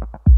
you